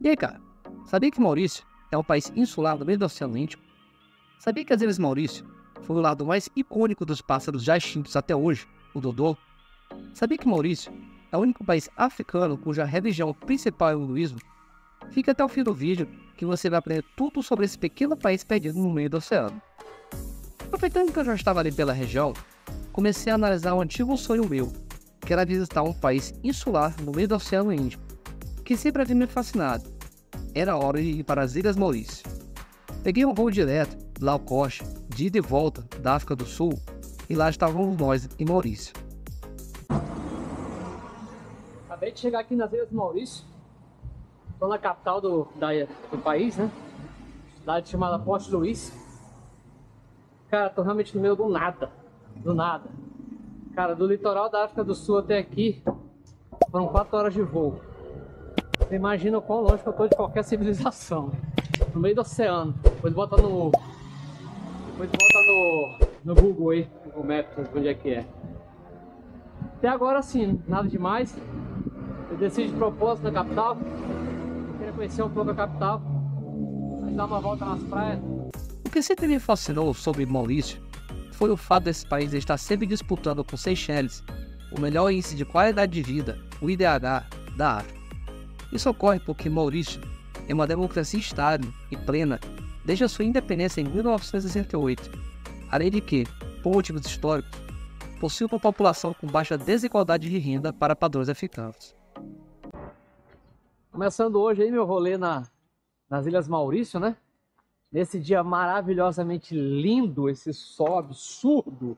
E aí, cara, sabia que Maurício é um país insular no meio do Oceano Índico? Sabia que as Ilhas Maurício foi o lado mais icônico dos pássaros já extintos até hoje, o Dodô? Sabia que Maurício é o único país africano cuja religião principal é o hinduísmo? Fica até o fim do vídeo que você vai aprender tudo sobre esse pequeno país perdido no meio do oceano. Aproveitando que eu já estava ali pela região, comecei a analisar um antigo sonho meu, que era visitar um país insular no meio do Oceano Índico, que sempre havia me fascinado. Era hora de ir para as Ilhas Maurício. Peguei um voo direto, low cost, de ida e volta da África do Sul, e lá estávamos nós em Maurício. Acabei de chegar aqui nas Ilhas Maurício, estou na capital do, da, do país, né? Cidade chamada Porto Luís. Cara, tô realmente no meio do nada, do nada. Cara, do litoral da África do Sul até aqui, foram 4 horas de voo. Você imagina o quão longe que eu tô de qualquer civilização. No meio do oceano. Depois bota no. Depois bota no. no Google aí, no Maps, onde é que é. Até agora sim, nada demais. Eu desci de propósito na capital. Eu queria conhecer um pouco a capital. Dar uma volta nas praias. O que sempre me fascinou sobre Maurício foi o fato desse país estar sempre disputando com Seychelles o melhor índice de qualidade de vida, o IDH, da África. Isso ocorre porque Maurício é uma democracia estável e plena desde a sua independência em 1968, além de que, por motivos históricos, possui uma população com baixa desigualdade de renda para padrões africanos. Começando hoje aí meu rolê na, nas Ilhas Maurício, né? nesse dia maravilhosamente lindo, esse sol absurdo,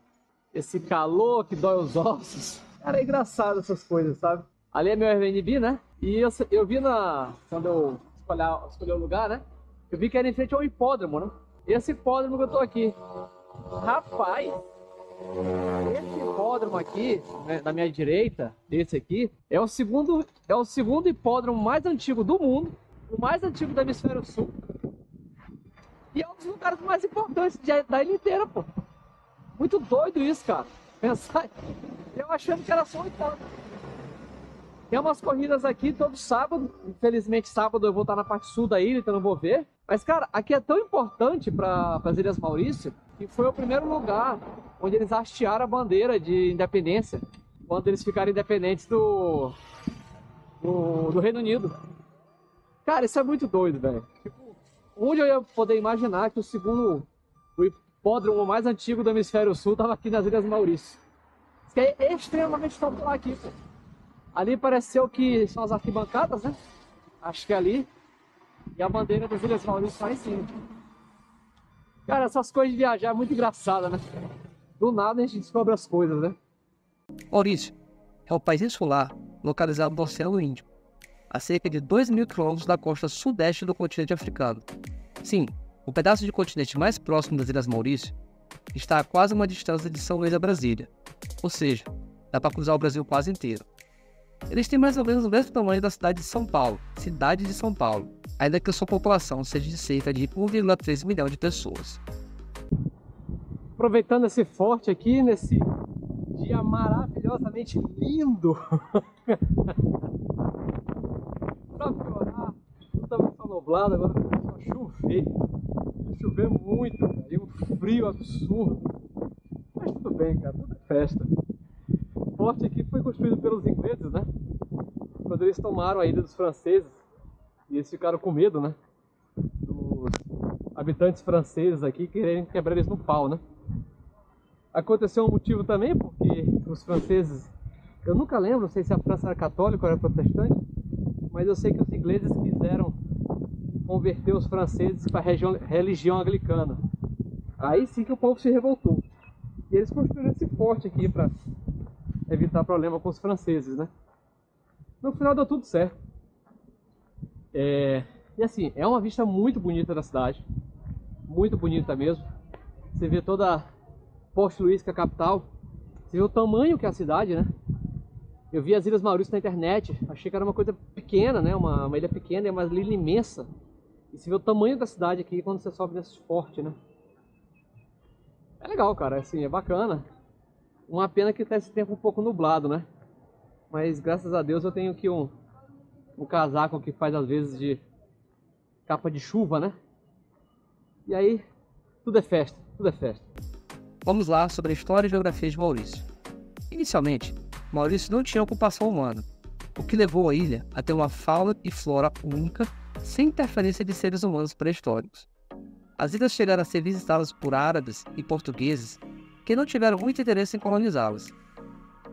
esse calor que dói os ossos. Cara, é engraçado essas coisas, sabe? Ali é meu Airbnb, né? E eu, eu vi na. Quando eu escolhi, escolhi o lugar, né? Eu vi que era em frente ao hipódromo, né? Esse hipódromo que eu tô aqui. Rapaz! Esse hipódromo aqui, né, na minha direita, desse aqui, é o segundo, é o segundo hipódromo mais antigo do mundo, o mais antigo do hemisfério sul. E é um dos lugares mais importantes da ilha inteira, pô. Muito doido isso, cara. Pensar. Eu achando que era só um Tem umas corridas aqui todo sábado. Infelizmente, sábado eu vou estar na parte sul da ilha, então não vou ver. Mas, cara, aqui é tão importante para as Ilhas Maurício que foi o primeiro lugar onde eles hastearam a bandeira de independência quando eles ficaram independentes do, do, do Reino Unido. Cara, isso é muito doido, velho. Tipo, onde eu ia poder imaginar que o segundo, o hipódromo mais antigo do hemisfério sul estava aqui nas Ilhas Maurício. Isso é extremamente popular aqui, pô. Ali pareceu que são as arquibancadas, né? Acho que é ali. E a bandeira das Ilhas Maurício lá em cima. Cara, essas coisas de viajar é muito engraçada, né? Do nada a gente descobre as coisas, né? Maurício é o país insular localizado no Oceano Índico a cerca de 2 mil quilômetros da costa sudeste do continente africano. Sim, o pedaço de continente mais próximo das Ilhas Maurício está a quase uma distância de São Luís a Brasília, ou seja, dá para cruzar o Brasil quase inteiro. Eles têm mais ou menos o mesmo tamanho da cidade de São Paulo, cidade de São Paulo, ainda que a sua população seja de cerca de 1,3 milhão de pessoas. Aproveitando esse forte aqui, nesse dia maravilhosamente lindo, pra piorar, tava só nublado, agora começou a chover. Chover muito, cara, e um frio absurdo. Mas tudo bem, cara, tudo é festa. Forte aqui foi construído pelos ingleses, né? Quando eles tomaram a ilha dos franceses, e eles ficaram com medo, né? Dos habitantes franceses aqui quererem quebrar eles no pau, né? Aconteceu um motivo também, porque os franceses, eu nunca lembro, não sei se a França era católica ou era protestante, mas eu sei que os ingleses quiseram converter os franceses para a religião anglicana. Aí sim que o povo se revoltou. E eles construíram esse forte aqui para evitar problema com os franceses, né? No final deu tudo certo. É... E assim, é uma vista muito bonita da cidade. Muito bonita mesmo. Você vê toda Porto Luís, que é a capital. Você vê o tamanho que é a cidade, né? Eu vi as Ilhas Maurício na internet, achei que era uma coisa pequena, né? Uma, uma ilha pequena, uma ilha imensa. E você vê o tamanho da cidade aqui quando você sobe nesse forte, né? É legal, cara, assim, é bacana. Uma pena que tá esse tempo um pouco nublado, né? Mas graças a Deus eu tenho aqui um, um casaco que faz às vezes de capa de chuva, né? E aí, tudo é festa, tudo é festa. Vamos lá sobre a história e geografia de Maurício. Inicialmente, Maurício não tinha ocupação humana, o que levou a ilha a ter uma fauna e flora única, sem interferência de seres humanos pré-históricos. As ilhas chegaram a ser visitadas por árabes e portugueses que não tiveram muito interesse em colonizá-las.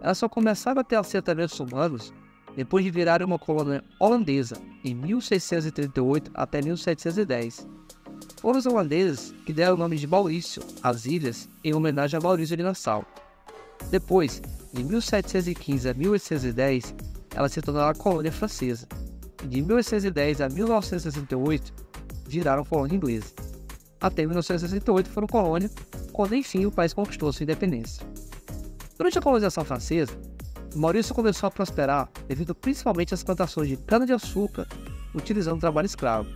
Elas só começaram a ter assentamentos humanos depois de virar uma colônia holandesa em 1638 até 1710. Foram os holandeses que deram o nome de Maurício às ilhas em homenagem a Maurício de Nassau. Depois, de 1715 a 1810, ela se tornou a colônia francesa. E de 1810 a 1968, viraram colônia inglesa. Até 1968 foram colônia, quando enfim o país conquistou sua independência. Durante a colonização francesa, Maurício começou a prosperar devido principalmente às plantações de cana-de-açúcar utilizando trabalho escravo.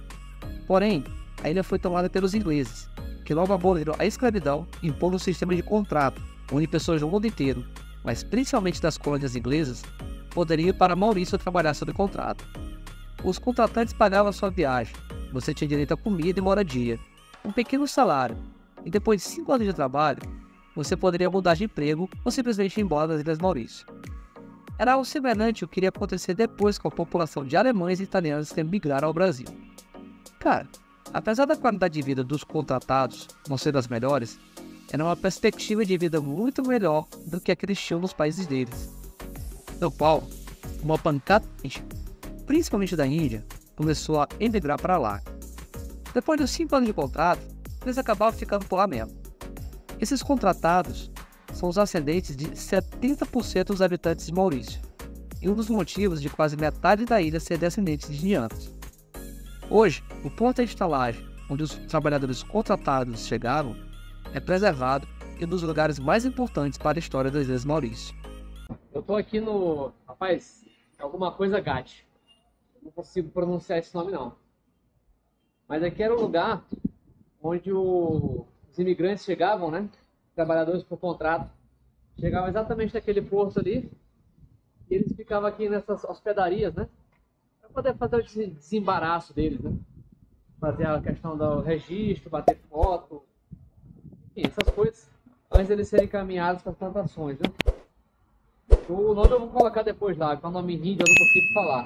Porém, a ilha foi tomada pelos ingleses, que logo aboliram a escravidão impondo um sistema de contrato, onde pessoas do mundo inteiro, mas principalmente das colônias inglesas, poderiam ir para Maurício trabalhar sob contrato. Os contratantes pagavam sua viagem, você tinha direito a comida e moradia, um pequeno salário, e depois de 5 anos de trabalho, você poderia mudar de emprego ou simplesmente ir embora das Ilhas Maurício. Era algo semelhante ao que iria acontecer depois com a população de alemães e italianos que migraram ao Brasil. Cara, apesar da qualidade de vida dos contratados não ser das melhores, era uma perspectiva de vida muito melhor do que a que eles tinham nos países deles. No qual, uma pancada, principalmente da Índia, começou a emigrar para lá. Depois dos 5 anos de contrato, eles acabavam ficando por lá mesmo. Esses contratados são os ascendentes de 70% dos habitantes de Maurício, e um dos motivos de quase metade da ilha ser descendentes de indianos. Hoje, o ponto de estalagem onde os trabalhadores contratados chegaram é preservado e um dos lugares mais importantes para a história das Ilhas Maurício. Eu tô aqui no. Rapaz, alguma coisa GAT. Não consigo pronunciar esse nome não. Mas aqui era um lugar onde o... os imigrantes chegavam, né? trabalhadores por contrato. Chegavam exatamente naquele porto ali e eles ficavam aqui nessas hospedarias, né? Para poder fazer o desembaraço deles, né? Fazer a questão do registro, bater foto, enfim, essas coisas antes deles serem encaminhados para as plantações, né? O nome eu vou colocar depois lá, que é nome índio, eu não consigo falar.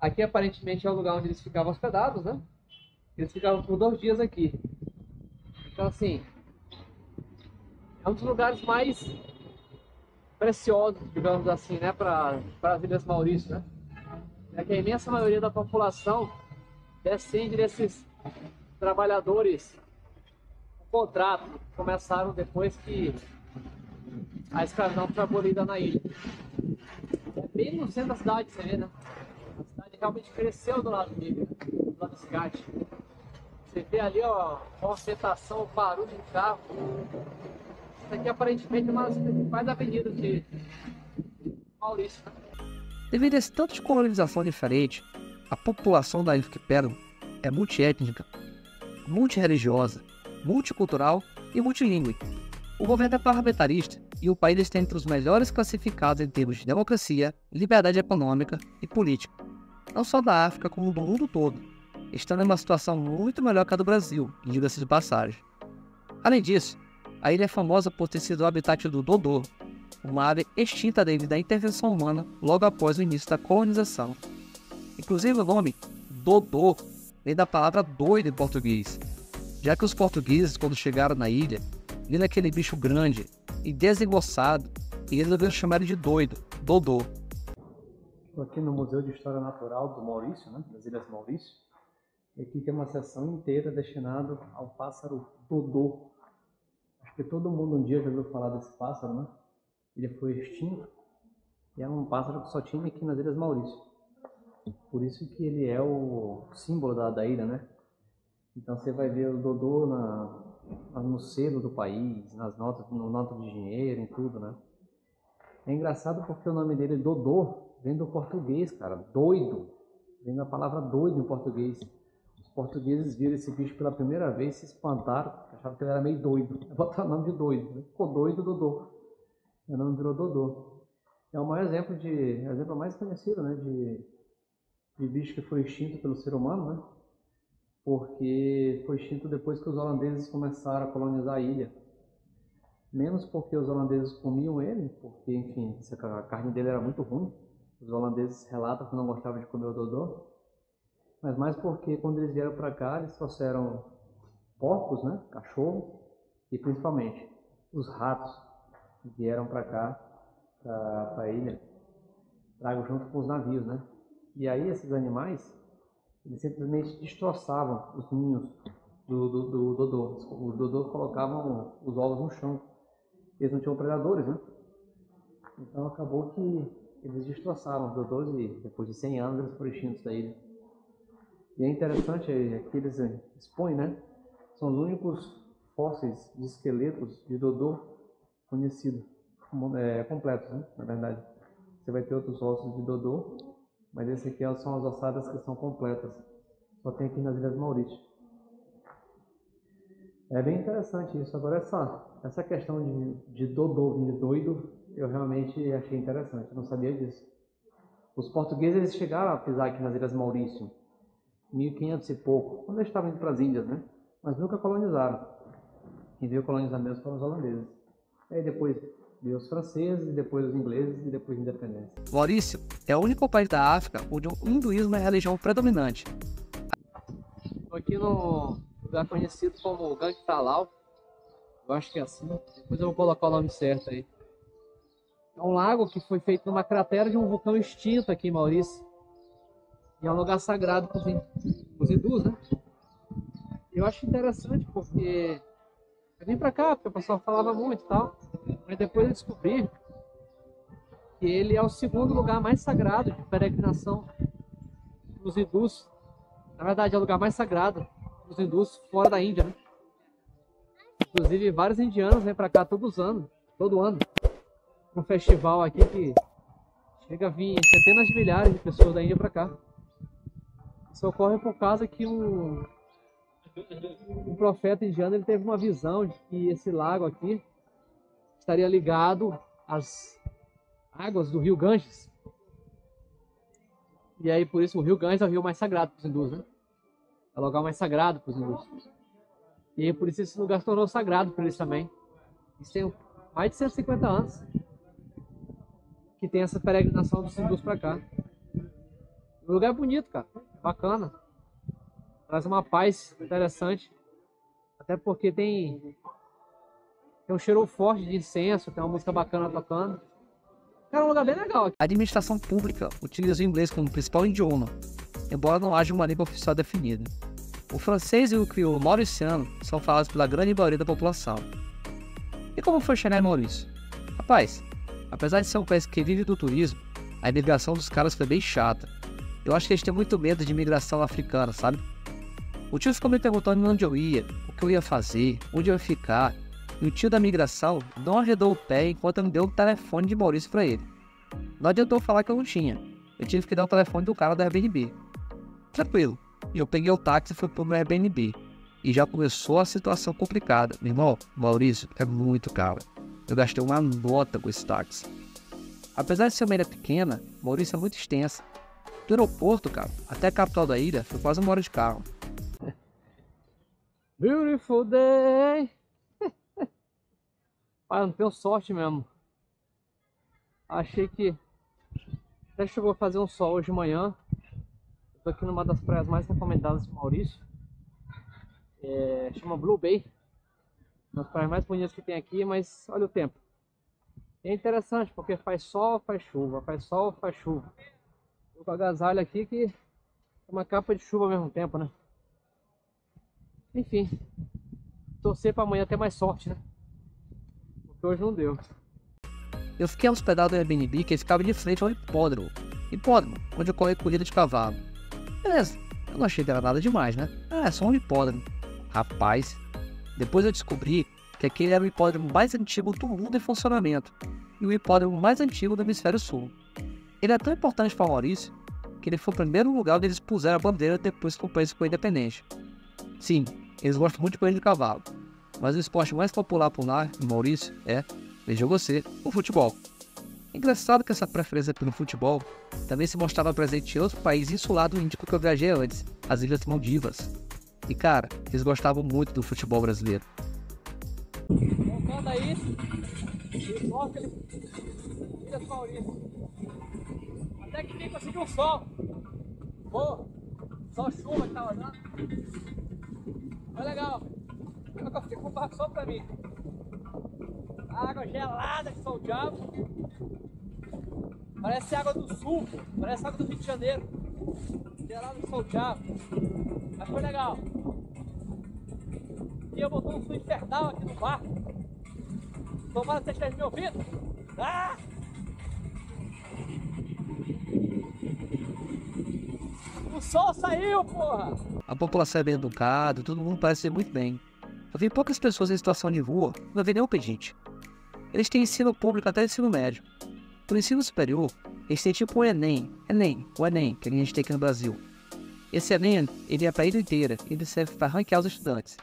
Aqui aparentemente é o lugar onde eles ficavam hospedados, né? Eles ficavam por dois dias aqui. Então assim, é um dos lugares mais preciosos, digamos assim, né, para as Ilhas Maurício, né? É que a imensa maioria da população descende desses trabalhadores com contrato que começaram depois que a escravidão foi abolida na ilha. É bem no centro da cidade, você vê, né? A cidade realmente cresceu do lado dele, do lado desse gate. Você vê ali, ó, a ostentação, o barulho de carro. Isso aqui aparentemente é uma das principais avenidas de Maurício. Devido a esse tanto de colonização diferente, a população da ilha que é multiétnica, multireligiosa, multicultural e multilingüe. O governo é parlamentarista e o país está entre os melhores classificados em termos de democracia, liberdade econômica e política, não só da África como do mundo todo, estando em uma situação muito melhor que a do Brasil, diga-se de passagem. Além disso, a ilha é famosa por ter sido o habitat do Dodô, uma ave extinta devido à intervenção humana logo após o início da colonização. Inclusive o nome Dodô vem da palavra doido em português, já que os portugueses, quando chegaram na ilha, viram aquele bicho grande e desengonçado e resolveram chamar ele de doido, Dodô. Estou aqui no Museu de História Natural do Maurício, né, das Ilhas Maurício, e aqui tem uma seção inteira destinada ao pássaro Dodô, porque todo mundo um dia já ouviu falar desse pássaro, né? Ele foi extinto e é um pássaro que só tinha aqui nas Ilhas Maurício. Por isso que ele é o símbolo da, da ilha, né? Então você vai ver o Dodô na, no selo do país, nas notas, no nota de dinheiro, em tudo, né? É engraçado porque o nome dele, Dodô, vem do português, cara, doido. Vem da palavra doido em português portugueses viram esse bicho pela primeira vez, se espantaram, achavam que ele era meio doido. Botaram o nome de doido. Né? Ficou doido Dodô. O nome virou Dodô. É o maior exemplo de. exemplo mais conhecido, né? De, de bicho que foi extinto pelo ser humano, né? porque foi extinto depois que os holandeses começaram a colonizar a ilha. Menos porque os holandeses comiam ele, porque, enfim, a carne dele era muito ruim. Os holandeses relatam que não gostavam de comer o dodô. Mas mais porque quando eles vieram para cá, eles trouxeram porcos, né, cachorro e principalmente os ratos que vieram para cá, para a ilha, trago junto com os navios, né? E aí esses animais, eles simplesmente destroçavam os ninhos do, do, do dodô. Os dodôs colocavam os ovos no chão. Eles não tinham predadores, né? Então acabou que eles destroçaram os dodôs e depois de 100 anos eles foram extintos da ilha. E é interessante é, que eles expõem, né? São os únicos fósseis de esqueletos de Dodô conhecidos, é, completos, né? na verdade. Você vai ter outros ossos de Dodô, mas esse aqui são as ossadas que são completas. Só tem aqui nas Ilhas Maurício. É bem interessante isso. Agora, essa, essa questão de, de Dodô vir doido, eu realmente achei interessante. Não sabia disso. Os portugueses chegaram a pisar aqui nas Ilhas Maurício, 1500 e pouco, quando eles estavam indo para as Índias, né? Mas nunca colonizaram. Quem veio colonizar mesmo foram os holandeses. Aí depois veio os franceses, depois os ingleses e depois a independência. Maurício é o único país da África onde o hinduísmo é a religião predominante. Estou aqui no lugar conhecido como Gangue Talau. Eu acho que é assim. Depois eu vou colocar o nome certo aí. É um lago que foi feito numa cratera de um vulcão extinto aqui em Maurício. E é um lugar sagrado para os hindus, né? Eu acho interessante porque eu vim pra cá, porque o pessoal falava muito e tal. Mas depois eu descobri que ele é o segundo lugar mais sagrado de peregrinação dos hindus. Na verdade, é o lugar mais sagrado dos hindus fora da Índia, né? Inclusive, vários indianos vêm pra cá todos os anos, todo ano. Um festival aqui que chega a vir centenas de milhares de pessoas da Índia pra cá. Isso ocorre por causa que um profeta indiano ele teve uma visão de que esse lago aqui estaria ligado às águas do rio Ganges. E aí, por isso, o rio Ganges é o rio mais sagrado para os hindus, né? É o lugar mais sagrado para os hindus. E aí, por isso, esse lugar se tornou sagrado para eles também. Isso tem mais de 150 anos que tem essa peregrinação dos hindus para cá. O lugar é bonito, cara. Bacana traz uma paz interessante. Até porque tem, tem um cheiro forte de incenso, tem uma música bacana tocando. É um lugar bem legal. A administração pública utiliza o inglês como principal idioma, embora não haja uma língua oficial definida. O francês e o crioulo mauriciano são falados pela grande maioria da população. E como foi chegar em Maurício? Rapaz, apesar de ser um país que vive do turismo, a imigração dos caras foi bem chata. Eu acho que eles têm muito medo de imigração africana, sabe? O tio ficou me perguntando onde eu ia, o que eu ia fazer, onde eu ia ficar, e o tio da migração não arredou o pé enquanto me deu o telefone de Maurício para ele. Não adiantou falar que eu não tinha, eu tive que dar o telefone do cara do Airbnb. Tranquilo, e eu peguei o táxi e fui pro meu Airbnb. E já começou a situação complicada. Meu irmão, Maurício, é muito caro. Eu gastei uma nota com esse táxi. Apesar de ser uma ilha pequena, Maurício é muito extensa. Do aeroporto, cara, até a capital da ilha foi quase uma hora de carro. Beautiful day. Pai, não tenho sorte mesmo. Achei que até chegou a fazer um sol hoje de manhã. Estou aqui numa das praias mais recomendadas de Maurício. É, chama Blue Bay. Uma das praias mais bonitas que tem aqui, mas olha o tempo. É interessante porque faz sol, faz chuva, faz sol, faz chuva. Tô com agasalho aqui que é uma capa de chuva ao mesmo tempo, né? Enfim, torcer para amanhã ter mais sorte, né? Porque hoje não deu. Eu fiquei hospedado no Airbnb que ficava de frente ao hipódromo. Hipódromo, onde ocorre corrida de cavalo. Beleza, eu não achei que era nada demais, né? Ah, é só um hipódromo. Rapaz, depois eu descobri que aquele era o hipódromo mais antigo do mundo em funcionamento e o hipódromo mais antigo do hemisfério sul. Ele é tão importante para Maurício que ele foi o primeiro lugar onde eles puseram a bandeira depois que o país ficou independente. Sim, eles gostam muito de corrida de cavalo, mas o esporte mais popular por lá, em Maurício, é, veja você, o futebol. Engraçado que essa preferência pelo futebol também se mostrava presente em outro país insulado índico que eu viajei antes, as Ilhas Maldivas. E cara, eles gostavam muito do futebol brasileiro. Voltando mostra ele. Ilhas Maurício. Até que fica assim um sol. Boa. Só chuva que tava dando. Foi legal. Eu fico com o barco só pra mim. Água gelada que só o diabo. Parece água do sul, parece água do Rio de Janeiro. Gelado que só o diabo. Mas foi legal. E eu botou um som infernal aqui no barco. Tomara que vocês estejam me ouvindo. Ah! O sol saiu, porra! A população é bem educada, todo mundo parece ser muito bem. Eu vi poucas pessoas em situação de rua, não vi nenhum pedinte. Eles têm ensino público até ensino médio. Pro ensino superior, eles têm tipo o Enem, Enem, o Enem, que a gente tem aqui no Brasil. Esse Enem, ele é pra ilha inteira, ele serve para ranquear os estudantes.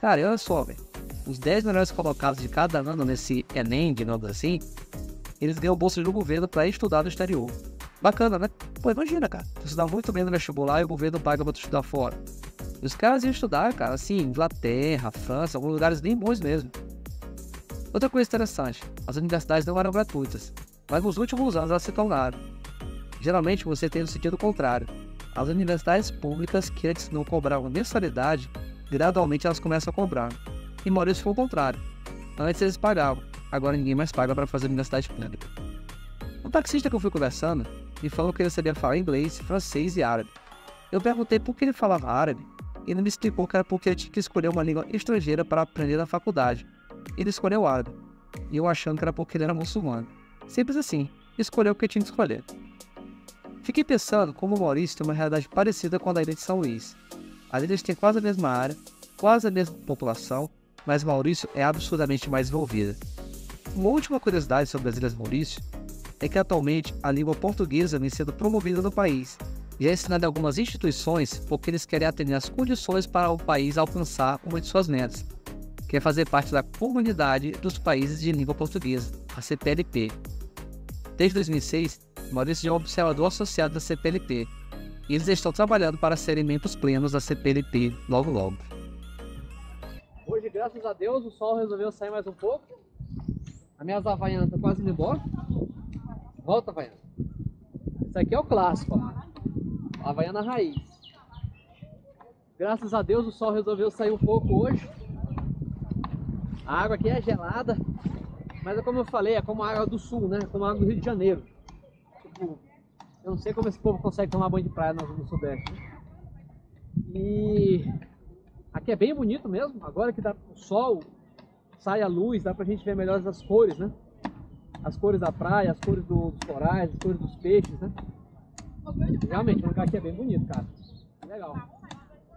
Cara, olha só, velho. Os 10 melhores colocados de cada ano nesse Enem, digamos assim, eles ganham bolsa do governo para estudar no exterior. Bacana, né? Pô, imagina, cara. Tu estudar muito bem no vestibular e o governo paga pra tu estudar fora. E os caras iam estudar, cara, assim, Inglaterra, França, alguns lugares bem bons mesmo. Outra coisa interessante, as universidades não eram gratuitas, mas nos últimos anos elas se tornaram. Geralmente você tem o sentido contrário. As universidades públicas que antes não cobravam mensalidade, gradualmente elas começam a cobrar. E Maurício foi o contrário. Antes eles pagavam, agora ninguém mais paga para fazer universidade pública. O taxista que eu fui conversando me falou que ele sabia falar inglês, francês e árabe. Eu perguntei por que ele falava árabe e ele me explicou que era porque ele tinha que escolher uma língua estrangeira para aprender na faculdade. Ele escolheu árabe, e eu achando que era porque ele era muçulmano. Simples assim, escolheu o que tinha que escolher. Fiquei pensando como o Maurício tem uma realidade parecida com a da ilha de São Luís. As ilhas têm quase a mesma área, quase a mesma população, mas Maurício é absurdamente mais envolvida. Uma última curiosidade sobre as Ilhas Maurício é que atualmente a língua portuguesa vem sendo promovida no país e é ensinada em algumas instituições porque eles querem atender as condições para o país alcançar uma de suas metas, que é fazer parte da comunidade dos países de língua portuguesa, a CPLP. Desde 2006, Maurício é um observador associado da CPLP e eles estão trabalhando para serem membros plenos da CPLP logo logo. Hoje, graças a Deus, o sol resolveu sair mais um pouco. A minha havaianas tá quase indo embora. Volta, Havaiana. Esse aqui é o clássico, ó. Havaiana raiz. Graças a Deus o sol resolveu sair um pouco hoje. A água aqui é gelada. Mas é como eu falei, é como a água do sul, né? Como a água do Rio de Janeiro. Tipo, eu não sei como esse povo consegue tomar banho de praia no, no sudeste. Né? E aqui é bem bonito mesmo. Agora que dá o sol, sai a luz, dá pra gente ver melhor as cores, né? As cores da praia, as cores do, dos corais, as cores dos peixes, né? Realmente, o lugar aqui é bem bonito, cara. Legal.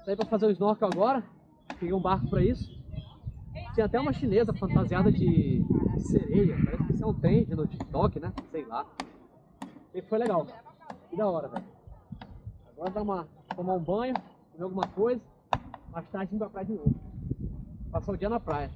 Saí pra fazer o snorkel agora. Peguei um barco pra isso. Tinha até uma chinesa fantasiada de, sereia. Parece que isso é um trend no TikTok, né? Sei lá. E foi legal. Que da hora, velho. Agora dá uma, tomar um banho, comer alguma coisa. Mais tarde vai pra praia de novo. Passar o dia na praia.